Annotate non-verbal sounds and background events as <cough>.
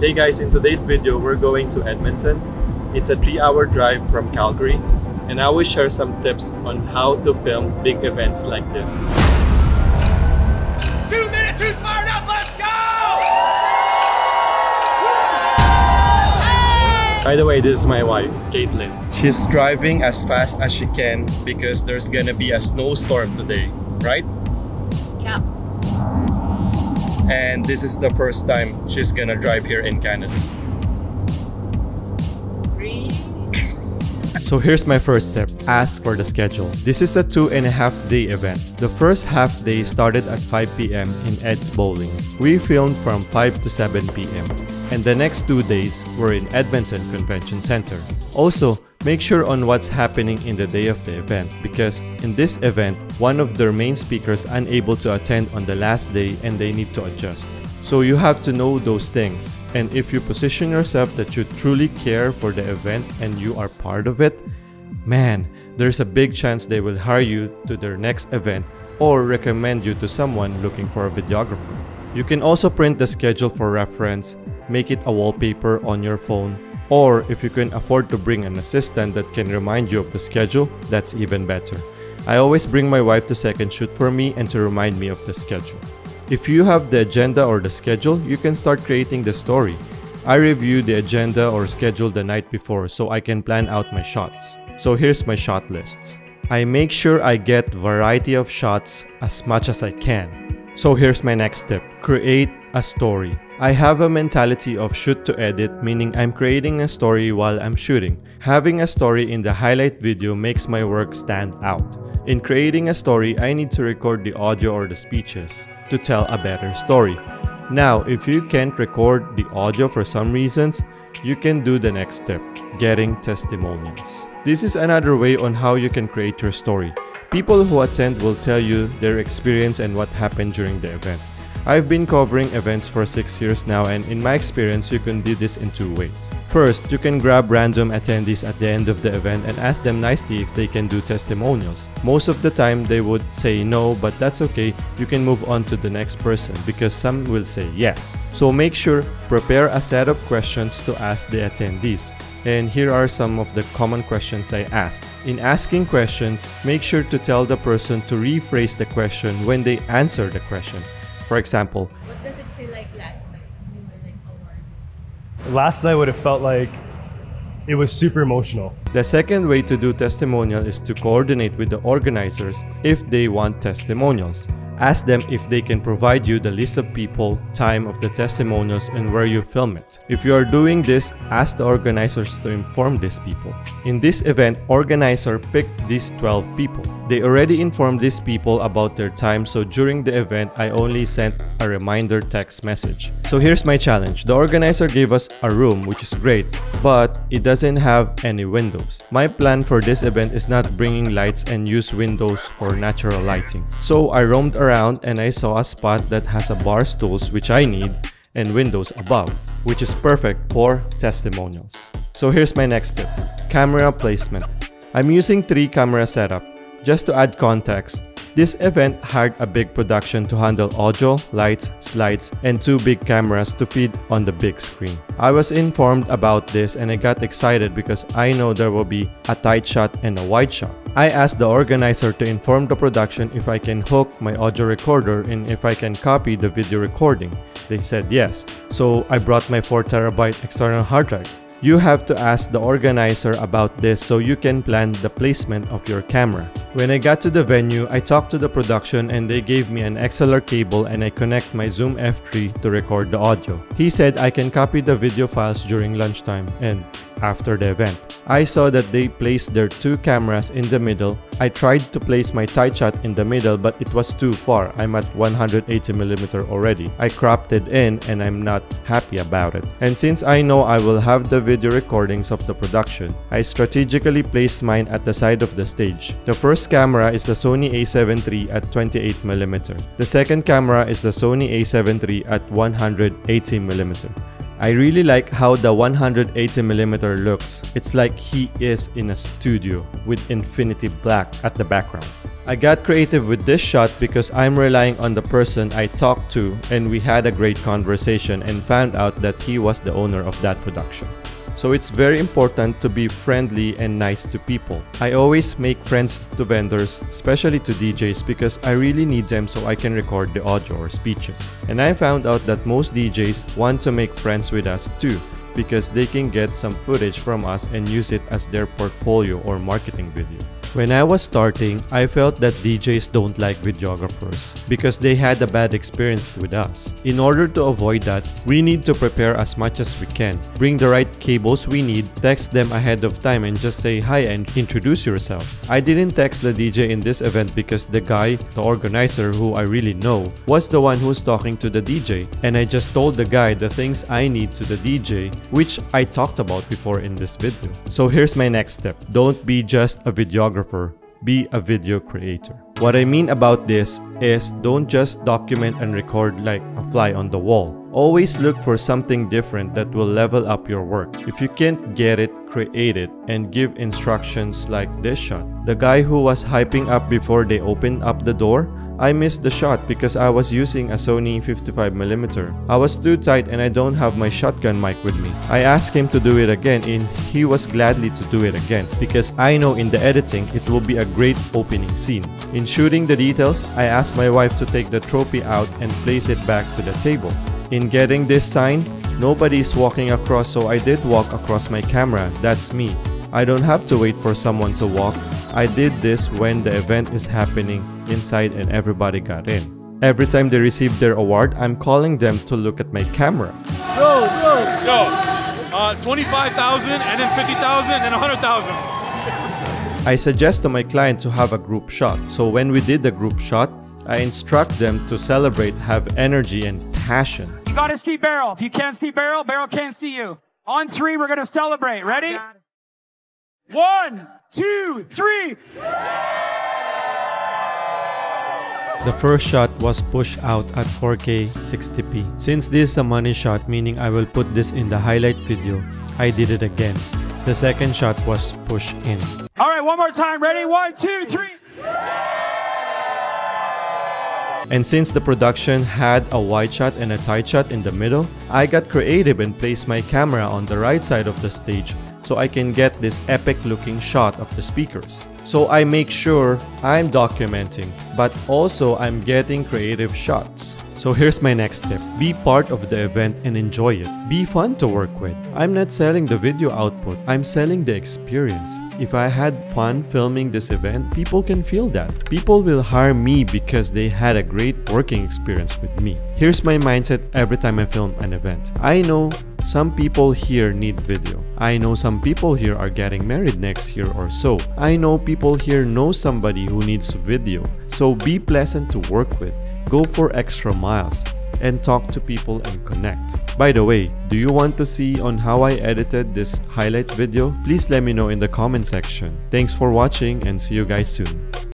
Hey guys, in today's video, we're going to Edmonton. It's a three hour drive from Calgary, and I will share some tips on how to film big events like this. Two minutes, who's fired up? Let's go! By the way, this is my wife, Caitlin. She's driving as fast as she can because there's gonna be a snowstorm today, right? Yeah. And this is the first time she's gonna drive here in Canada. Really? <laughs> So here's my first step ask for the schedule. This is a two and a half day event. The first half day started at 5 p.m. in Ed's Bowling. We filmed from 5 to 7 p.m. And the next two days were in Edmonton Convention Center. Also, make sure on what's happening in the day of the event because in this event, one of their main speakers unable to attend on the last day and they need to adjust. So you have to know those things. And if you position yourself that you truly care for the event and you are part of it, man, there's a big chance they will hire you to their next event or recommend you to someone looking for a videographer. You can also print the schedule for reference, make it a wallpaper on your phone, or if you can afford to bring an assistant that can remind you of the schedule, that's even better. I always bring my wife to second shoot for me and to remind me of the schedule. If you have the agenda or the schedule, you can start creating the story. I review the agenda or schedule the night before so I can plan out my shots. So here's my shot lists. I make sure I get variety of shots as much as I can. So here's my next tip. Create a story. I have a mentality of shoot to edit, meaning I'm creating a story while I'm shooting. Having a story in the highlight video makes my work stand out. In creating a story, I need to record the audio or the speeches to tell a better story. Now, if you can't record the audio for some reasons, you can do the next step getting testimonials. This is another way on how you can create your story. People who attend will tell you their experience and what happened during the event. I've been covering events for 6 years now and in my experience you can do this in two ways. First, you can grab random attendees at the end of the event and ask them nicely if they can do testimonials. Most of the time they would say no, but that's okay. You can move on to the next person because some will say yes. So make sure prepare a set of questions to ask the attendees. And here are some of the common questions I asked. In asking questions, make sure to tell the person to rephrase the question when they answer the question. For example, What does it feel like last night you were like awarded? last night would have felt like it was super emotional. the second way to do testimonial is to coordinate with the organizers if they want testimonials. Ask them if they can provide you the list of people, time of the testimonials, and where you film it. If you are doing this, ask the organizers to inform these people. In this event, organizer picked these 12 people. They already informed these people about their time, so during the event, I only sent a reminder text message. So here's my challenge. The organizer gave us a room, which is great, but it doesn't have any windows. My plan for this event is not bringing lights and use windows for natural lighting. So I roamed around and I saw a spot that has a bar stools, which I need, and windows above, which is perfect for testimonials. So here's my next tip. Camera placement. I'm using three camera setup. Just to add context, this event hired a big production to handle audio, lights, slides, and two big cameras to feed on the big screen. I was informed about this and I got excited because I know there will be a tight shot and a wide shot. I asked the organizer to inform the production if I can hook my audio recorder and if I can copy the video recording. They said yes, so I brought my 4TB external hard drive. You have to ask the organizer about this so you can plan the placement of your camera. When I got to the venue, I talked to the production and they gave me an XLR cable and I connect my Zoom F3 to record the audio. He said I can copy the video files during lunchtime and after the event. I saw that they placed their two cameras in the middle. I tried to place my tight shot in the middle but it was too far. I'm at 180mm already. I cropped it in and I'm not happy about it. And since I know I will have the video recordings of the production, I strategically placed mine at the side of the stage. The first camera is the Sony a7 III at 28mm. The second camera is the Sony a7 III at 180mm. I really like how the 180mm looks. It's like he is in a studio with infinity black at the background. I got creative with this shot because I'm relying on the person I talked to and we had a great conversation and found out that he was the owner of that production. So it's very important to be friendly and nice to people. I always make friends to vendors, especially to DJs because I really need them so I can record the audio or speeches. And I found out that most DJs want to make friends with us too because they can get some footage from us and use it as their portfolio or marketing video. When I was starting, I felt that DJs don't like videographers because they had a bad experience with us. In order to avoid that, we need to prepare as much as we can. Bring the right cables we need, text them ahead of time and just say hi and introduce yourself. I didn't text the DJ in this event because the guy, the organizer who I really know, was the one who's talking to the DJ and I just told the guy the things I need to the DJ which I talked about before in this video. So here's my next step. Don't be just a videographer, be a video creator. What I mean about this is don't just document and record like a fly on the wall. Always look for something different that will level up your work. If you can't get it, create it and give instructions like this shot. The guy who was hyping up before they opened up the door, I missed the shot because I was using a Sony 55mm. I was too tight and I don't have my shotgun mic with me. I asked him to do it again and he was gladly to do it again because I know in the editing it will be a great opening scene. In shooting the details, I asked my wife to take the trophy out and place it back to the table. In getting this sign, nobody is walking across so I did walk across my camera, that's me. I don't have to wait for someone to walk. I did this when the event is happening inside and everybody got in. Every time they receive their award, I'm calling them to look at my camera. Yo, uh, 25,000 and then 50,000 and 100,000. I suggest to my client to have a group shot. So when we did the group shot, I instruct them to celebrate, have energy and passion. You gotta see Barrel. If you can't see Barrel, Barrel can't see you. On three, we're gonna celebrate. Ready? One, two, three. The first shot was pushed out at 4K 60p. Since this is a money shot, meaning I will put this in the highlight video, I did it again. The second shot was pushed in. Right, one more time. Ready? One, two, three. And since the production had a wide shot and a tight shot in the middle, I got creative and placed my camera on the right side of the stage so I can get this epic looking shot of the speakers. So I make sure I'm documenting, but also I'm getting creative shots. So here's my next tip. Be part of the event and enjoy it. Be fun to work with. I'm not selling the video output, I'm selling the experience. If I had fun filming this event, people can feel that. People will hire me because they had a great working experience with me. Here's my mindset every time I film an event. I know some people here need video. I know some people here are getting married next year or so. I know people here know somebody who needs video. So be pleasant to work with. Go for extra miles and talk to people and connect. By the way, do you want to see on how I edited this highlight video? Please let me know in the comment section. Thanks for watching and see you guys soon.